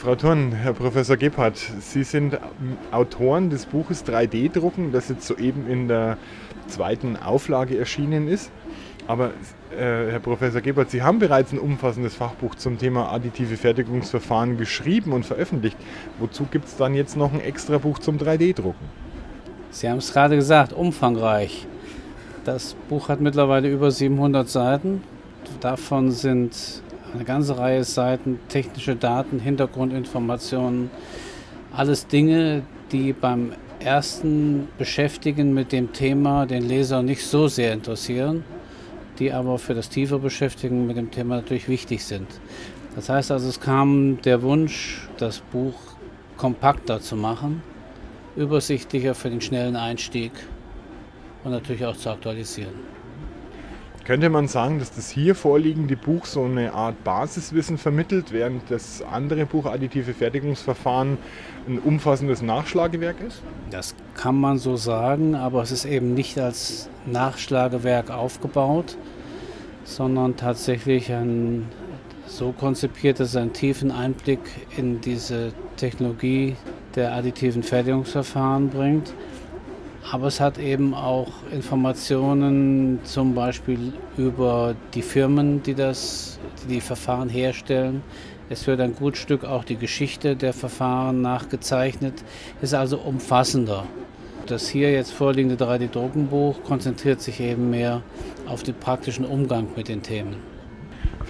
Frau Thurn, Herr Professor Gebhardt, Sie sind Autoren des Buches 3D-Drucken, das jetzt soeben in der zweiten Auflage erschienen ist. Aber äh, Herr Professor Gebhardt, Sie haben bereits ein umfassendes Fachbuch zum Thema additive Fertigungsverfahren geschrieben und veröffentlicht. Wozu gibt es dann jetzt noch ein extra Buch zum 3D-Drucken? Sie haben es gerade gesagt, umfangreich. Das Buch hat mittlerweile über 700 Seiten. Davon sind eine ganze Reihe Seiten, technische Daten, Hintergrundinformationen, alles Dinge, die beim ersten Beschäftigen mit dem Thema den Leser nicht so sehr interessieren, die aber für das tiefe Beschäftigen mit dem Thema natürlich wichtig sind. Das heißt also, es kam der Wunsch, das Buch kompakter zu machen, übersichtlicher für den schnellen Einstieg und natürlich auch zu aktualisieren. Könnte man sagen, dass das hier vorliegende Buch so eine Art Basiswissen vermittelt, während das andere Buch Additive Fertigungsverfahren ein umfassendes Nachschlagewerk ist? Das kann man so sagen, aber es ist eben nicht als Nachschlagewerk aufgebaut, sondern tatsächlich ein, so konzipiert, dass es einen tiefen Einblick in diese Technologie der additiven Fertigungsverfahren bringt aber es hat eben auch Informationen zum Beispiel über die Firmen, die das, die, die Verfahren herstellen. Es wird ein gut Stück auch die Geschichte der Verfahren nachgezeichnet, ist also umfassender. Das hier jetzt vorliegende 3D-Druckenbuch konzentriert sich eben mehr auf den praktischen Umgang mit den Themen.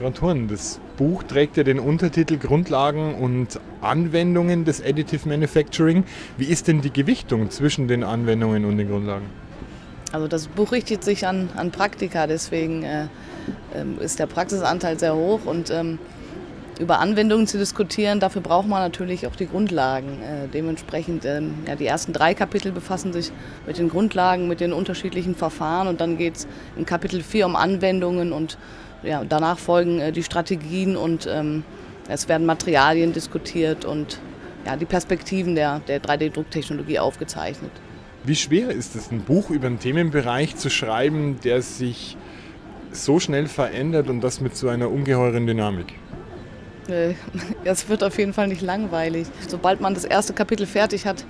Thurn, das Buch trägt ja den Untertitel Grundlagen und Anwendungen des Additive Manufacturing. Wie ist denn die Gewichtung zwischen den Anwendungen und den Grundlagen? Also das Buch richtet sich an, an Praktika, deswegen äh, äh, ist der Praxisanteil sehr hoch und ähm, über Anwendungen zu diskutieren, dafür braucht man natürlich auch die Grundlagen. Äh, dementsprechend, ähm, ja, die ersten drei Kapitel befassen sich mit den Grundlagen, mit den unterschiedlichen Verfahren und dann geht es in Kapitel 4 um Anwendungen und ja, danach folgen äh, die Strategien und ähm, es werden Materialien diskutiert und ja, die Perspektiven der, der 3D-Drucktechnologie aufgezeichnet. Wie schwer ist es, ein Buch über einen Themenbereich zu schreiben, der sich so schnell verändert und das mit so einer ungeheuren Dynamik? Äh, es wird auf jeden Fall nicht langweilig. Sobald man das erste Kapitel fertig hat,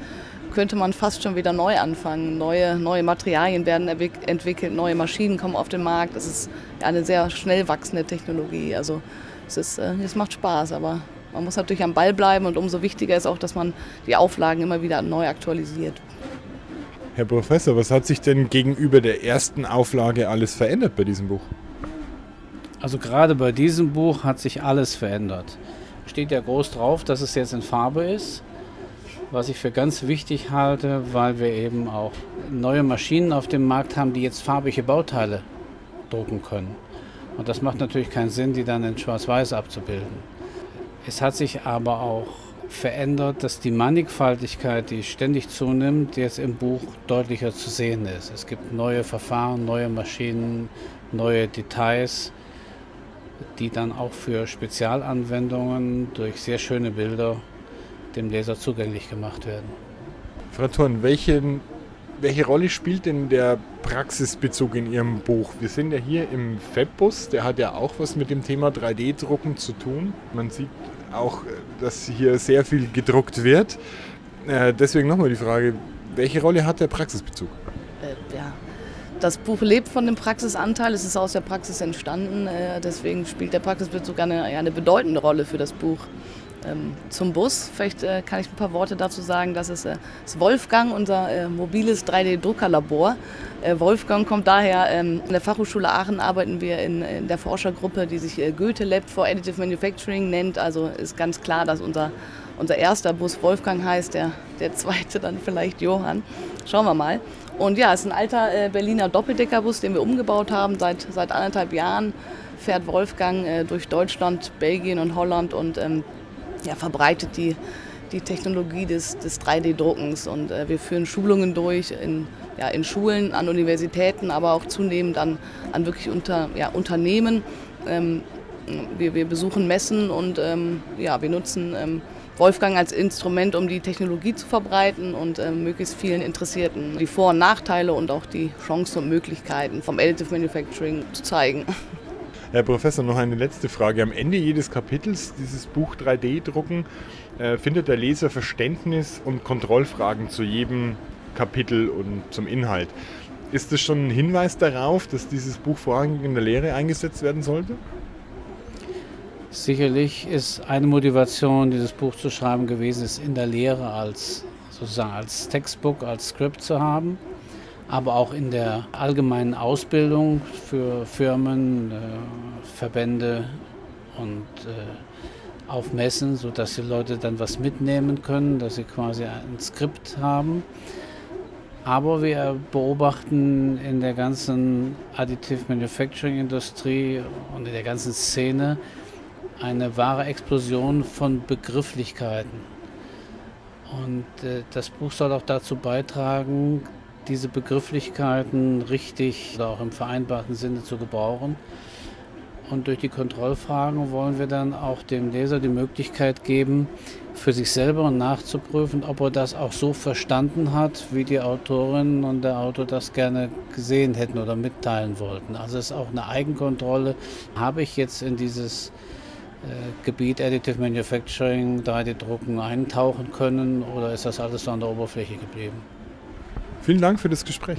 könnte man fast schon wieder neu anfangen. Neue, neue Materialien werden entwickelt, neue Maschinen kommen auf den Markt. Es ist eine sehr schnell wachsende Technologie. Also es, ist, äh, es macht Spaß, aber man muss natürlich am Ball bleiben und umso wichtiger ist auch, dass man die Auflagen immer wieder neu aktualisiert. Herr Professor, was hat sich denn gegenüber der ersten Auflage alles verändert bei diesem Buch? Also gerade bei diesem Buch hat sich alles verändert. Steht ja groß drauf, dass es jetzt in Farbe ist was ich für ganz wichtig halte, weil wir eben auch neue Maschinen auf dem Markt haben, die jetzt farbige Bauteile drucken können. Und das macht natürlich keinen Sinn, die dann in Schwarz-Weiß abzubilden. Es hat sich aber auch verändert, dass die Mannigfaltigkeit, die ständig zunimmt, jetzt im Buch deutlicher zu sehen ist. Es gibt neue Verfahren, neue Maschinen, neue Details, die dann auch für Spezialanwendungen durch sehr schöne Bilder dem Leser zugänglich gemacht werden. Frau Thorn, welche, welche Rolle spielt denn der Praxisbezug in Ihrem Buch? Wir sind ja hier im FEBBUS, der hat ja auch was mit dem Thema 3D-Drucken zu tun. Man sieht auch, dass hier sehr viel gedruckt wird. Äh, deswegen nochmal die Frage, welche Rolle hat der Praxisbezug? Äh, ja. Das Buch lebt von dem Praxisanteil, es ist aus der Praxis entstanden, äh, deswegen spielt der Praxisbezug eine, eine bedeutende Rolle für das Buch. Ähm, zum Bus. Vielleicht äh, kann ich ein paar Worte dazu sagen. Das ist, äh, ist Wolfgang, unser äh, mobiles 3D-Druckerlabor. Äh, Wolfgang kommt daher, ähm, in der Fachhochschule Aachen arbeiten wir in, in der Forschergruppe, die sich äh, Goethe Lab for Additive Manufacturing nennt. Also ist ganz klar, dass unser, unser erster Bus Wolfgang heißt, der, der zweite dann vielleicht Johann. Schauen wir mal. Und ja, es ist ein alter äh, Berliner Doppeldeckerbus, den wir umgebaut haben seit, seit anderthalb Jahren fährt Wolfgang durch Deutschland, Belgien und Holland und ähm, ja, verbreitet die, die Technologie des, des 3D-Druckens. Und äh, wir führen Schulungen durch in, ja, in Schulen, an Universitäten, aber auch zunehmend an, an wirklich unter, ja, Unternehmen. Ähm, wir, wir besuchen Messen und ähm, ja, wir nutzen ähm, Wolfgang als Instrument, um die Technologie zu verbreiten und äh, möglichst vielen Interessierten die Vor- und Nachteile und auch die Chancen und Möglichkeiten vom Additive Manufacturing zu zeigen. Herr Professor, noch eine letzte Frage. Am Ende jedes Kapitels, dieses Buch 3D-Drucken, äh, findet der Leser Verständnis und Kontrollfragen zu jedem Kapitel und zum Inhalt. Ist das schon ein Hinweis darauf, dass dieses Buch vorrangig in der Lehre eingesetzt werden sollte? Sicherlich ist eine Motivation, dieses Buch zu schreiben gewesen, es in der Lehre als sozusagen als Textbook, als Skript zu haben, aber auch in der allgemeinen Ausbildung für Firmen, äh, Verbände und äh, auf Messen, sodass die Leute dann was mitnehmen können, dass sie quasi ein Skript haben. Aber wir beobachten in der ganzen Additive Manufacturing Industrie und in der ganzen Szene eine wahre Explosion von Begrifflichkeiten. Und äh, das Buch soll auch dazu beitragen, diese Begrifflichkeiten richtig oder auch im vereinbarten Sinne zu gebrauchen. Und durch die Kontrollfragen wollen wir dann auch dem Leser die Möglichkeit geben, für sich selber nachzuprüfen, ob er das auch so verstanden hat, wie die Autorin und der Autor das gerne gesehen hätten oder mitteilen wollten. Also es ist auch eine Eigenkontrolle. Habe ich jetzt in dieses äh, Gebiet Additive Manufacturing, 3D-Drucken eintauchen können oder ist das alles so an der Oberfläche geblieben? Vielen Dank für das Gespräch.